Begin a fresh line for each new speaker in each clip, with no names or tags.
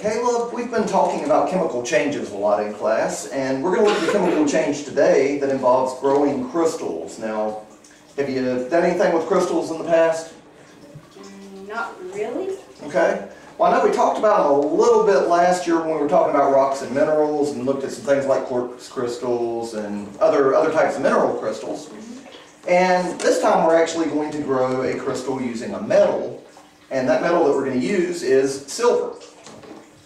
Caleb, we've been talking about chemical changes a lot in class, and we're going to look at a chemical change today that involves growing crystals. Now, have you done anything with crystals in the past?
Mm, Not really.
Okay. Well, I know we talked about them a little bit last year when we were talking about rocks and minerals and looked at some things like quartz crystals and other, other types of mineral crystals. And this time we're actually going to grow a crystal using a metal, and that metal that we're going to use is silver.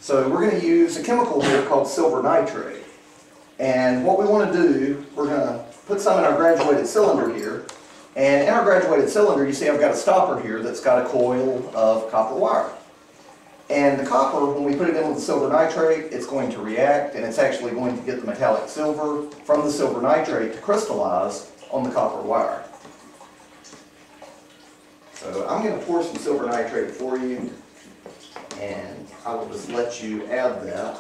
So we're going to use a chemical here called silver nitrate. And what we want to do, we're going to put some in our graduated cylinder here. And in our graduated cylinder, you see I've got a stopper here that's got a coil of copper wire. And the copper, when we put it in with the silver nitrate, it's going to react and it's actually going to get the metallic silver from the silver nitrate to crystallize on the copper wire. So I'm going to pour some silver nitrate for you and I will just let you add that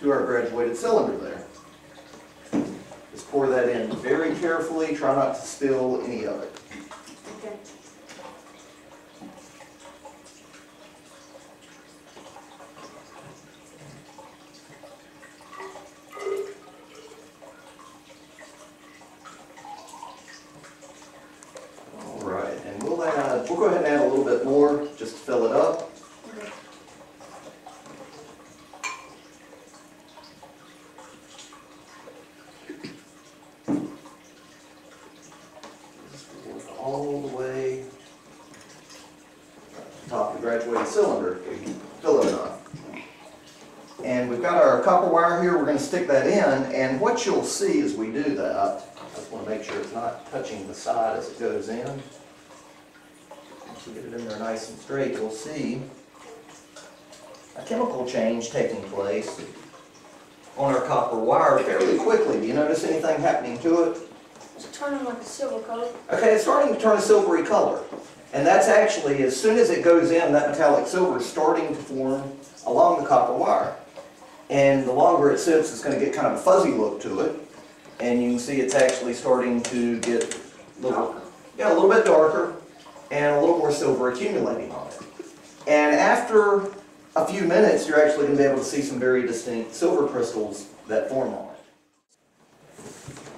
to our graduated cylinder there. Just pour that in very carefully, try not to spill any of it.
Okay.
All right, and we'll add, we'll go ahead and add a little bit more, just to fill it up. All the way to top of the graduated cylinder, fill it enough. And we've got our copper wire here, we're gonna stick that in, and what you'll see as we do that, I just wanna make sure it's not touching the side as it goes in. Once we get it in there nice and straight, you'll see a chemical change taking place on our copper wire fairly quickly. Do you notice anything happening to it?
It's turning like a silver color.
Okay, it's starting to turn a silvery color. And that's actually, as soon as it goes in, that metallic silver is starting to form along the copper wire. And the longer it sits, it's going to get kind of a fuzzy look to it. And you can see it's actually starting to get a little, yeah, a little bit darker and a little more silver accumulating on it. And after a few minutes, you're actually going to be able to see some very distinct silver crystals that form on it.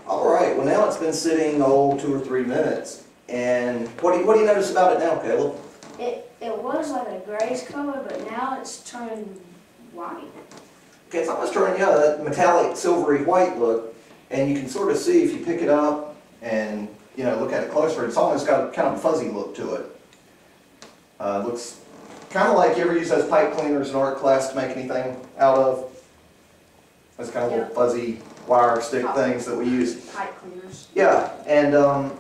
All right, well now it's been sitting, oh, two or three minutes. And what do you, what do you notice about it now, Caleb?
It, it was like a grayish color, but now it's turning white.
Okay, it's almost turning, yeah, that metallic silvery white look. And you can sort of see if you pick it up and, you know, look at it closer, it's almost got kind of a fuzzy look to it. Uh, looks kind of like you ever use those pipe cleaners in art class to make anything out of? Those kind of little fuzzy wire stick things that we use.
Pipe cleaners.
Yeah, and um,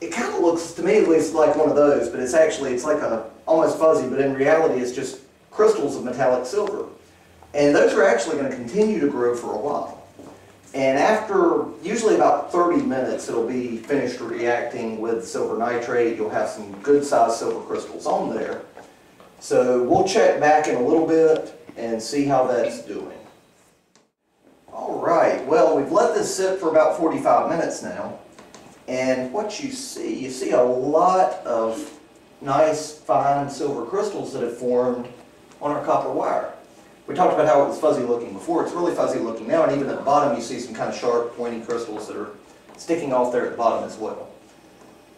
it kind of looks to me at least like one of those, but it's actually it's like a almost fuzzy, but in reality it's just crystals of metallic silver, and those are actually going to continue to grow for a while. And after usually about 30 minutes, it'll be finished reacting with silver nitrate. You'll have some good sized silver crystals on there. So we'll check back in a little bit and see how that's doing. All right, well, we've let this sit for about 45 minutes now. And what you see, you see a lot of nice fine silver crystals that have formed on our copper wire. We talked about how it was fuzzy looking before. It's really fuzzy looking now, and even at the bottom you see some kind of sharp, pointy crystals that are sticking off there at the bottom as well.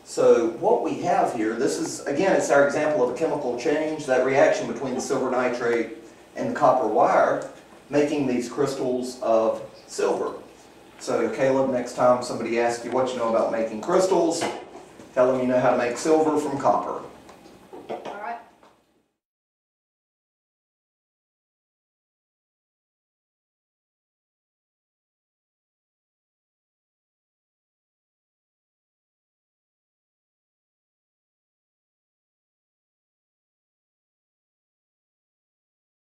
So what we have here, this is, again, it's our example of a chemical change, that reaction between the silver nitrate and the copper wire, making these crystals of silver. So Caleb, next time somebody asks you what you know about making crystals, tell them you know how to make silver from copper.